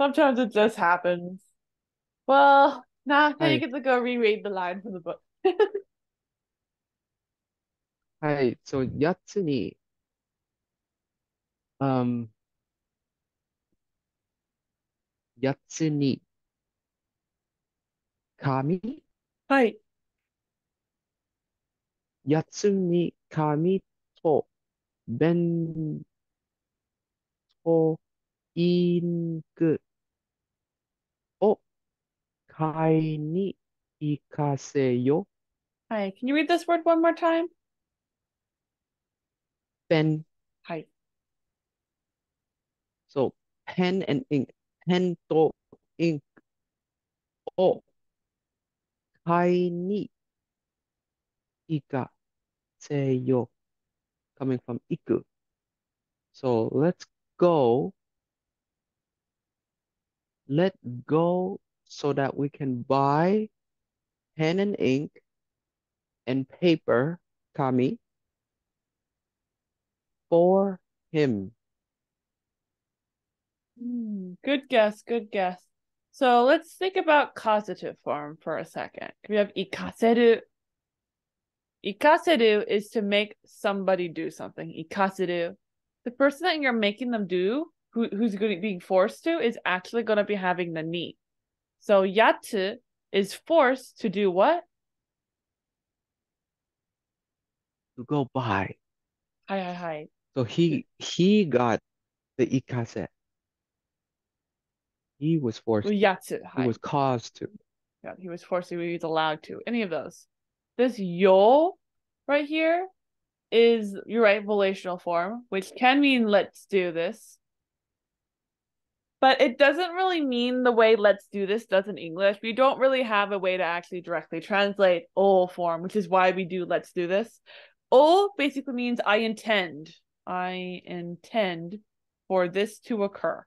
Sometimes it just happens. Well, nah, now you get to go reread the line from the book. Hi. So yatsuni. Um. Yatsuni. Kami. Hi. Yatsuni Kami to はい、so 8つに、um, 8つに、紙はい。8つに紙とペンとインク買いに行かせよ。 Hi. Can you read this word one more time? ペン、 Hi. そう、pen and ink。ペンとインクを買いに行かせよ。coming from 行く。So let's go. Let go so that we can buy pen and ink and paper, kami, for him. Hmm, good guess, good guess. So let's think about causative form for a second. We have ikaseru. Ikaseru is to make somebody do something. Ikaseru. The person that you're making them do, who, who's going to being forced to, is actually going to be having the ni. So yatsu is forced to do what? to go buy. Hi, hi, hi. So he he got the ikase. He was forced. to. Yatsu. He was caused to. Yeah, he was forced to, he was allowed to. Any of those. This yo right here is, you're right, volitional form, which can mean let's do this. But it doesn't really mean the way let's do this does in English. We don't really have a way to actually directly translate o form, which is why we do let's do this. O basically means I intend. I intend for this to occur.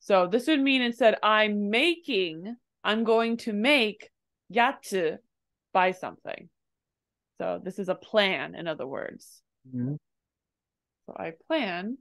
So this would mean instead I'm making, I'm going to make yatsu buy something. So this is a plan, in other words. Mhm. So I plan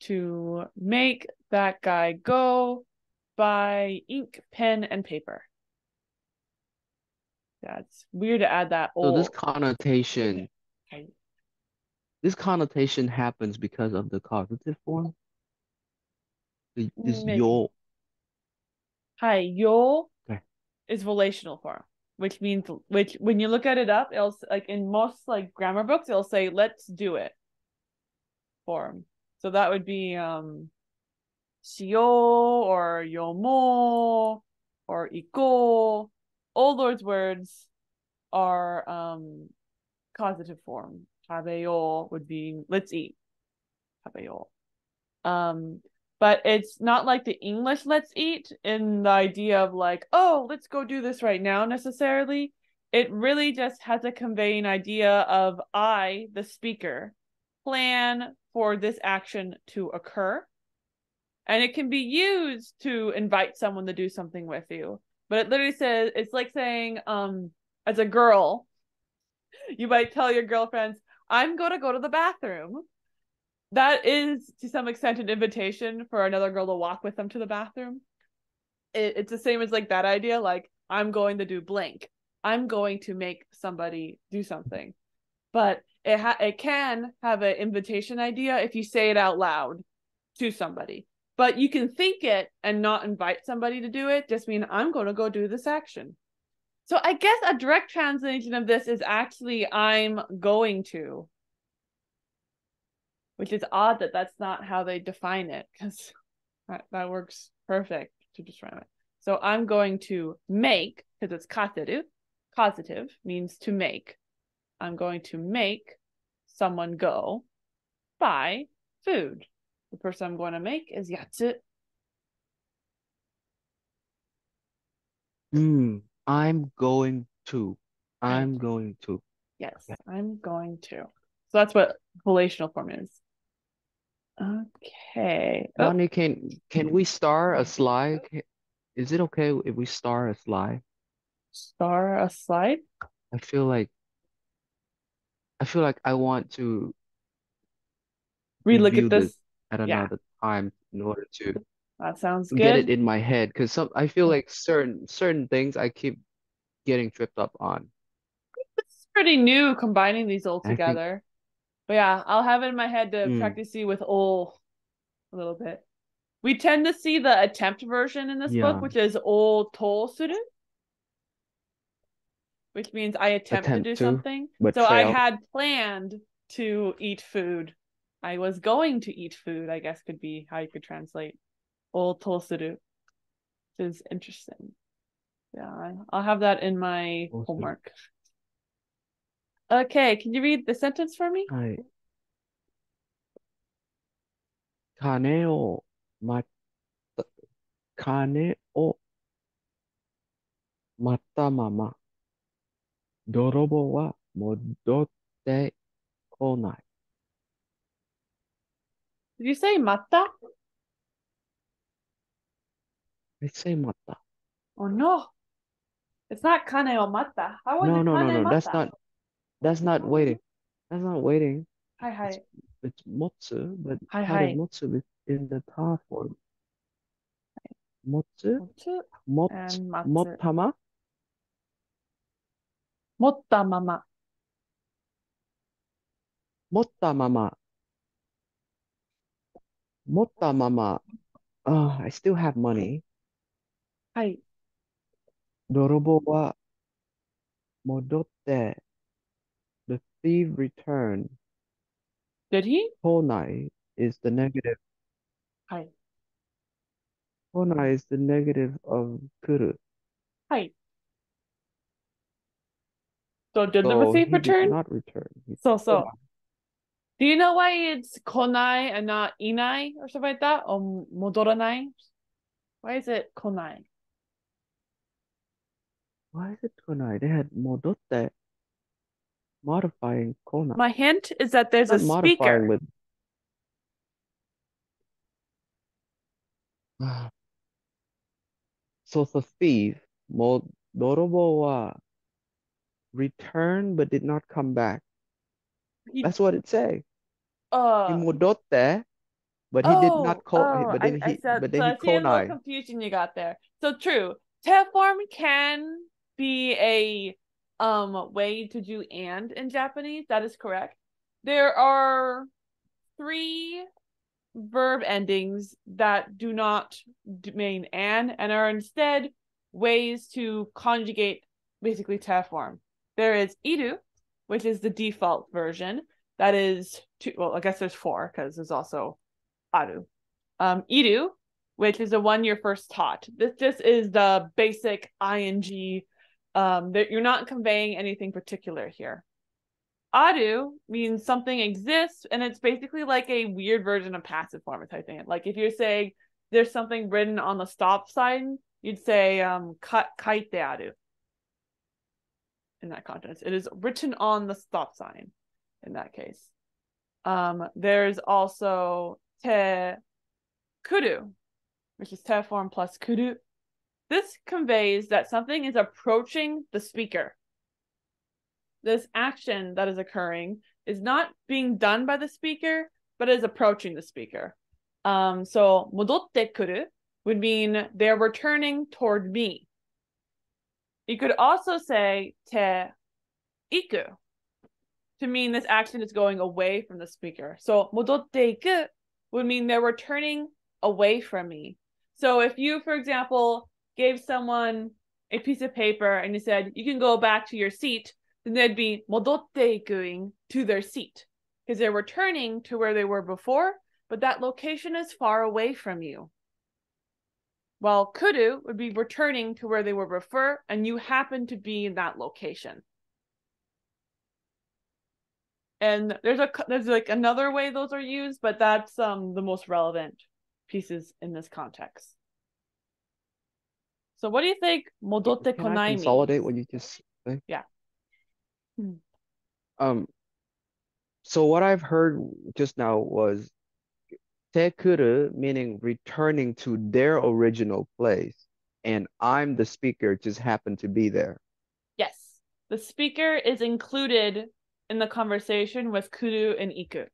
to make that guy go buy ink, pen, and paper. That's weird to add that So this old. connotation, Right. this connotation happens because of the causative form. The- This Maybe. yo. Hi, yo Okay. is relational form, which means which when you look at it up, it'll like in most like grammar books, it'll say let's do it form. So that would be um shio or yomo or iko. All those words are um causative form. Tabeyo would be let's eat. Tabeyo. Um, but it's not like the English let's eat in the idea of like, oh, let's go do this right now necessarily. It really just has a conveying idea of I, the speaker, plan for this action to occur. And it can be used to invite someone to do something with you. But it literally says it's like saying, um, as a girl, you might tell your girlfriends, I'm gonna go to the bathroom. That is to some extent an invitation for another girl to walk with them to the bathroom. It, it's the same as like that idea, like I'm going to do blank. I'm going to make somebody do something. But it ha- it can have an invitation idea if you say it out loud to somebody. But you can think it and not invite somebody to do it, just mean I'm going to go do this action. So I guess a direct translation of this is actually I'm going to, which is odd that that's not how they define it because that, that works perfect to describe it. So I'm going to make because it's causative. Causative means to make. I'm going to make someone go buy food. The person I'm going to make is yatsu. Hmm. I'm going to. I'm going to. Yes, Okay. I'm going to. So that's what relational form is. Okay. Oh, Bonnie, can can we start a slide? Is it okay if we start a slide? star a slide. I feel like I feel like I want to Relook at this this. At Yeah. another time in order to That sounds get it in my head because some I feel like certain certain things I keep getting tripped up on. It's pretty new combining these all I think- together. But yeah, I'll have it in my head to Mm. practice you with ol a little bit. We tend to see the attempt version in this Yeah. book, which is ol tol suru, which means I attempt, Attempt to do to, something. so I had planned to eat food. I was going to eat food, I guess could be how you could translate ol tol suru, which is interesting. Yeah, I- I'll have that in my Tol suru. homework. Okay, can you read the sentence for me? はい。金を待った、金を待ったまま、泥棒は戻ってこない。 did you say mata? I say mata. Oh no. It's not kane o mata. No, no, no, no. That's not that's not waiting. That's not waiting. Hi hi. It's, it's motsu, but hi, how hi. did motsu is in the ta form? Motsu, motsu, mot, and matsu. mottama. 持ったまま、あ、I still have money. はい。泥棒は戻って、the thief returned. Did he? 来ない is the negative. はい。来ない is the negative of 来る。はい。So did the so thief return? Did not return. He so. Do you know why it's konai and not inai or something like that? Um, or modoranai? Why is it konai? Why is it konai? They had modotte modifying konai. My hint is that there's a speaker. With... so the thief, modorobo wa, returned but did not come back. He, That's what it says. Oh. But he did not oh, call. Oh, but then I, he, said, but then he called. I see confusion you got there. So true. Te form can be a um way to do and in Japanese. That is correct. There are three verb endings that do not mean and and are instead ways to conjugate basically te form. There is idu, which is the default version. That is two. Well, I guess there's four because there's also aru. Um, iru, which is the one you're first taught. This just is the basic ing. Um, that you're not conveying anything particular here. Adu means something exists, and it's basically like a weird version of passive form typing it. Like if you're saying there's something written on the stop sign, you'd say um ka- kaite aru. In that context, it is written on the stop sign. In that case, um, there's also te kuru, which is te form plus kuru. This conveys that something is approaching the speaker. This action that is occurring is not being done by the speaker, but is approaching the speaker. Um, so modotte kuru would mean they're returning toward me. You could also say te iku to mean this action is going away from the speaker. So modotte iku would mean they're returning away from me. So if you, for example, gave someone a piece of paper and you said you can go back to your seat, then they'd be modotte ikuing to their seat because they're returning to where they were before, but that location is far away from you. While kudu would be returning to where they were before, and you happen to be in that location. And there's a there's like another way those are used, but that's um the most relevant pieces in this context. So what do you think modotte Can I consolidate means? what you just say? Yeah. Hmm. Um, so what I've heard just now was tekuru, meaning returning to their original place, and I'm the speaker, just happened to be there. Yes. The speaker is included in the conversation with kuru and iku.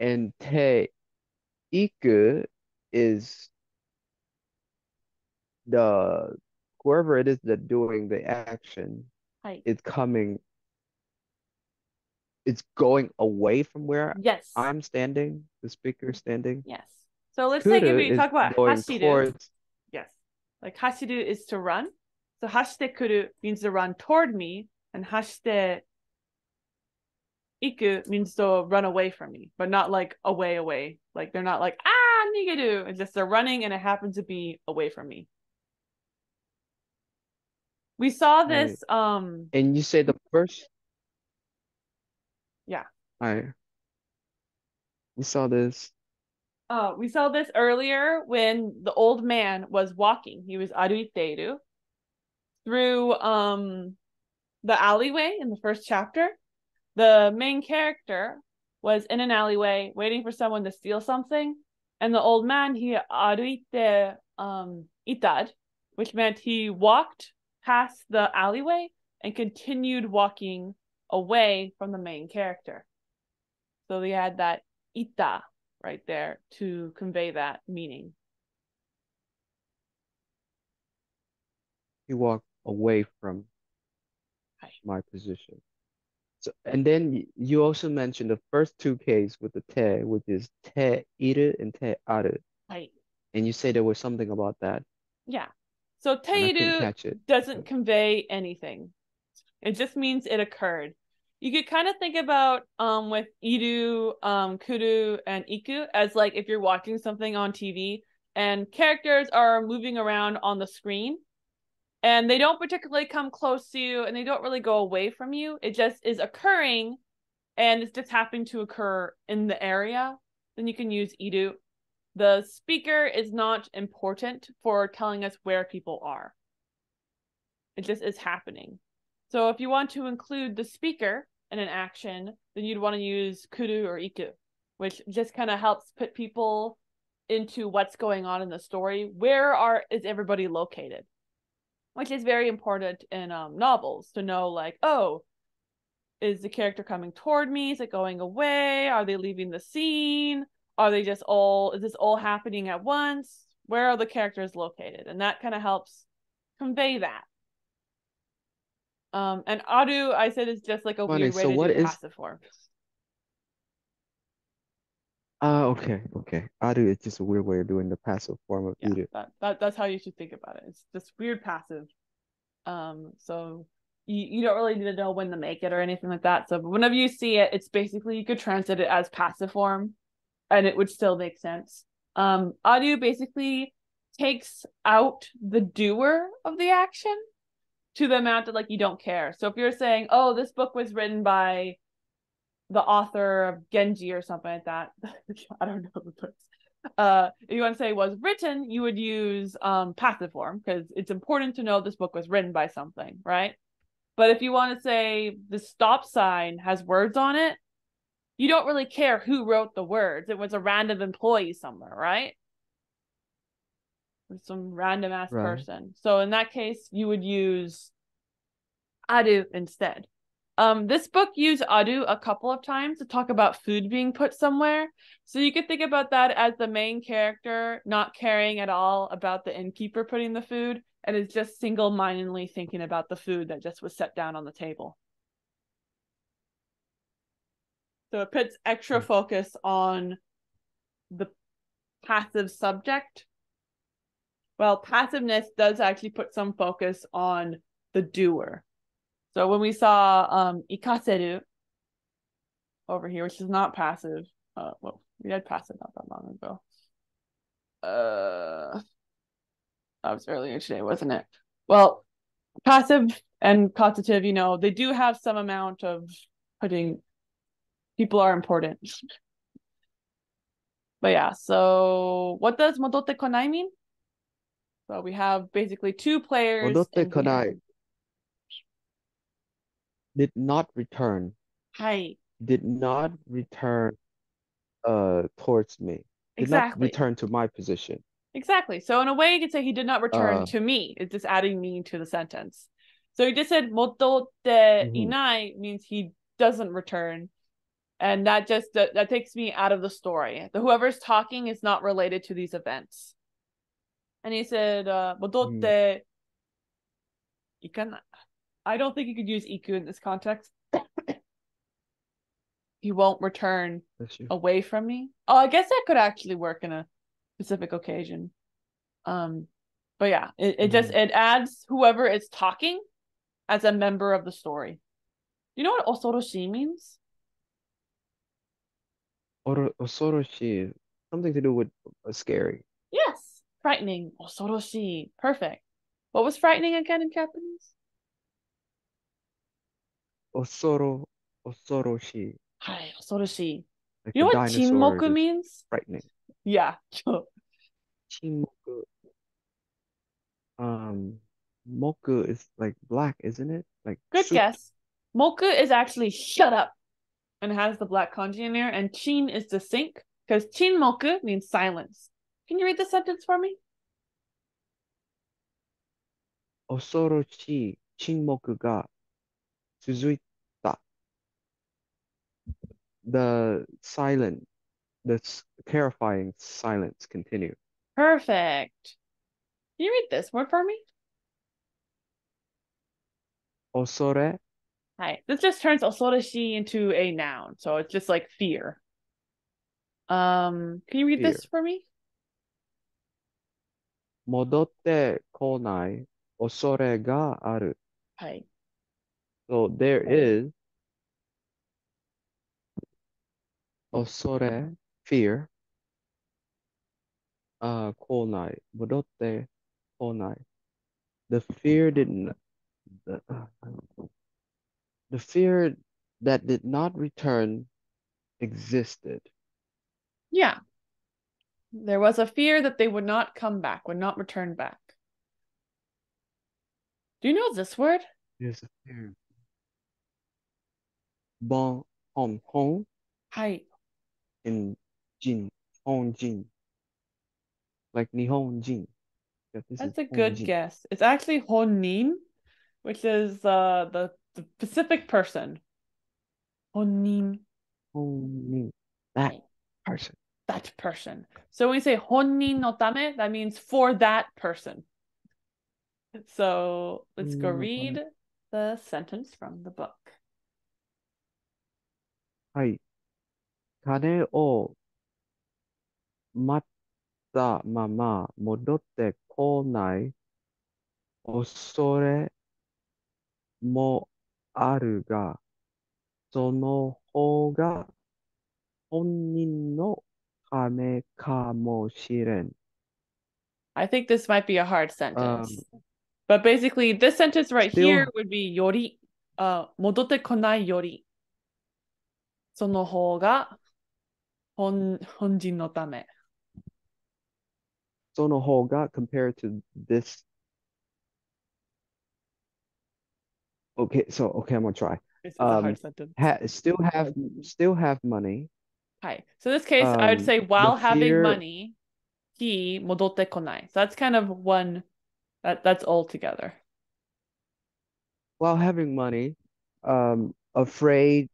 And te iku is the whoever it is that doing the action はい。is coming it's going away from where Yes. I'm standing, the speaker standing. Yes. So let's say if Kuru we talk about going hashiru. towards Yes. Like hashiru is to run. So hashite kuru means to run toward me, and hashite iku means to run away from me, but not like away, away. Like they're not like ah nigeru. It's just they're running, and it happens to be away from me. We saw Right. this. Um. and you say the first Yeah. I we saw this Uh, we saw this earlier when the old man was walking. He was aruiteru through um the alleyway in the first chapter. The main character was in an alleyway waiting for someone to steal something, and the old man he aruite um itad, which meant he walked past the alleyway and continued walking away from the main character. So they had that ita right there to convey that meaning. you walk away from Right. my position. So and then you also mentioned the first two Ks with the te, which is te iru and te aru. Right. And you say there was something about that. Yeah. So te I couldn't teiru doesn't convey anything. It just means it occurred. You could kind of think about um with iru, um kuru, and iku as like if you're watching something on TV and characters are moving around on the screen and they don't particularly come close to you and they don't really go away from you. It just is occurring and it's just happening to occur in the area. Then you can use edu The speaker is not important for telling us where people are. It just is happening. So if you want to include the speaker in an action, then you'd want to use kuru or iku, which just kind of helps put people into what's going on in the story. Where are is everybody located? Which is very important in um, novels to know, like, oh, is the character coming toward me? Is it going away? Are they leaving the scene? Are they just all? Is this all happening at once? Where are the characters located? And that kind of helps convey that. Um, and Adu, I said, is just like a Funny, weird way so to what do is- passive form. Ah, okay, okay. Aru is just a weird way of doing the passive form of Yeah, that, that that's how you should think about it. It's just weird passive. Um, so you, you don't really need to know when to make it or anything like that. So whenever you see it, it's basically you could translate it as passive form, and it would still make sense. Um, audio basically takes out the doer of the action to the amount that like you don't care. So if you're saying, "Oh, this book was written by the author of Genji or something like that," I don't know the books. Uh, if you want to say was written, you would use um passive form because it's important to know this book was written by something, right? But if you want to say the stop sign has words on it, you don't really care who wrote the words. It was a random employee somewhere, right? Or some random ass Right. person. So in that case, you would use adu instead. Um, this book used adu a couple of times to talk about food being put somewhere. So you could think about that as the main character not caring at all about the innkeeper putting the food and is just single-mindedly thinking about the food that just was set down on the table. So it puts extra Hmm. focus on the passive subject. Well, passiveness does actually put some focus on the doer. So when we saw um ikaseru over here, which is not passive. Uh well, we had passive not that long ago. Uh that was earlier today, wasn't it? Well, passive and causative, you know, they do have some amount of putting people are important. But yeah, so what does Modote konai mean? So we have basically two players. Here. konai did not return Did not return uh towards me did not return to my position Exactly. So in a way, you could say he did not return Uh, to me. It's just adding me to the sentence. So he just said mototte Mhm. inai means he doesn't return, and that just that, that takes me out of the story. The whoever's talking is not related to these events. And he said uh, ikana. I don't think you could use iku in this context. he won't return away from me. Oh, I guess that could actually work in a specific occasion. Um, but yeah, it, it just it adds whoever is talking as a member of the story. Do you know what osoroshi means? Oro- Osoroshi, something to do with uh, scary. Yes, frightening. Osoroshi. Perfect. What was frightening again in Japanese? Osoro, Osoroshi, Hi, osoroshi. like You know the what dinosaur chinmoku is means? frightening. Yeah. Chinmoku. Um, moku is like black, isn't it? Like Good soup. guess. Moku is actually shut up and has the black kanji in there, and chin is to sink because chin moku means silence. Can you read the sentence for me? 恐ろし Suzuita. The silent, the terrifying silence continued. Perfect. Can you read this word for me? Osore. Hi. This just turns osoreshi into a noun. So it's just like fear. Um, can you read fear. this for me? Modotte konai osore ga aru. Hi. So there is osore, fear, uh, konai, budotte, konai. The fear didn't, the, uh, the fear that did not return existed. Yeah. There was a fear that they would not come back, would not return back. Do you know this word? There's a fear. Bon hon hon Hi. in jin hon jin. Like Nihon jin. Yeah, this That's a good honjin. guess. It's actually Honin, which is uh the, the Pacific person. Honin, Honin. That person. that person. So when we say Honin no tame, that means for that person. So let's go read the sentence from the book. はい。金を待ったまま戻ってこない恐れもあるが、その方が本人のためかもしれん。I think this might be a hard sentence. But basically, this sentence right still- here would be yori, uh, 戻ってこないより。その方が本本人のため。その方が compared to this. Okay, so okay, I'm gonna try. This is a hard Um, sentence. Ha still have still have money. Hi. So in this case, I would um, say the while having fear- money, he 戻ってこない. So that's kind of one that that's all together. while having money, um, afraid,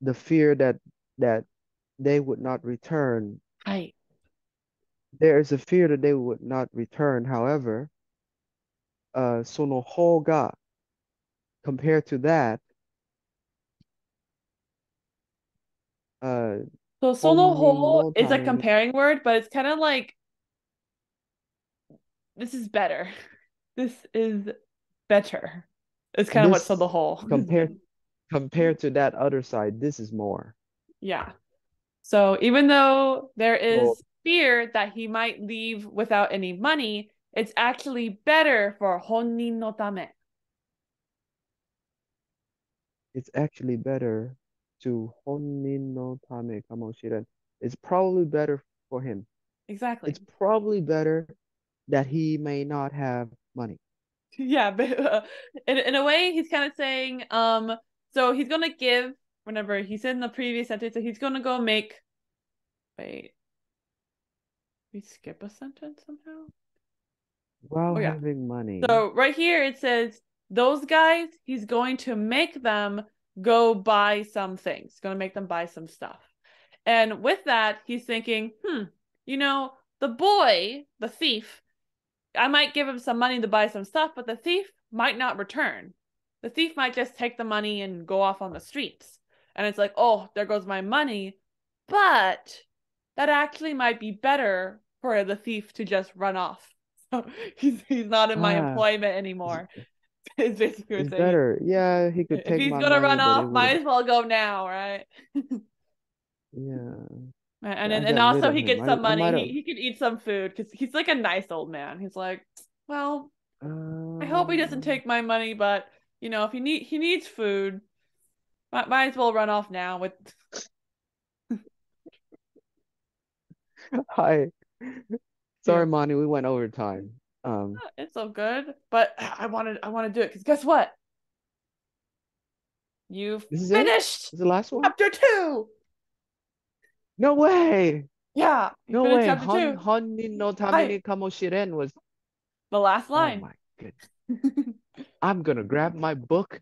the fear that that they would not return. Right. There is a fear that they would not return. However, uh, so no hoga compared to that, uh, so solo whole is a comparing word, but it's kind of like this is better. This is better. It's kind of what solo hole compared compared to that other side this is more. Yeah. So even though there is well, fear that he might leave without any money it's actually better for honin no tame. It's actually better to honin no tame. Kamoshiren it's probably better for him. Exactly. It's probably better that he may not have money. Yeah but uh, in, in a way he's kind of saying um so he's gonna give whenever he said in the previous sentence that he's gonna go make. Wait, we skip a sentence somehow. While Oh, yeah. having money. So right here it says those guys, he's going to make them go buy some things, gonna make them buy some stuff. And with that, he's thinking, hmm, you know, the boy, the thief, I might give him some money to buy some stuff, but the thief might not return. The thief might just take the money and go off on the streets. And it's like, oh, there goes my money. But that actually might be better for the thief to just run off. So he's he's not in my Ah. employment anymore. It's basically what It's saying. better. Yeah, he could take. If he's gonna money, run off, might as well go now, right? Yeah. And and, and also he gets some I money. He, he could eat some food because he's like a nice old man. He's like, well, I hope he doesn't take my money, but you know, if he need he needs food, might, might as well run off now with Hi. Sorry, Monty, we went over time. Um, it's so good. But I wanted I want to do it because guess what? You've This finished is the last one? chapter two. No way! Yeah, No way! Hon, two. hon ni no tamini kamoshiren was. The last line. Oh line. my goodness. I'm gonna grab my book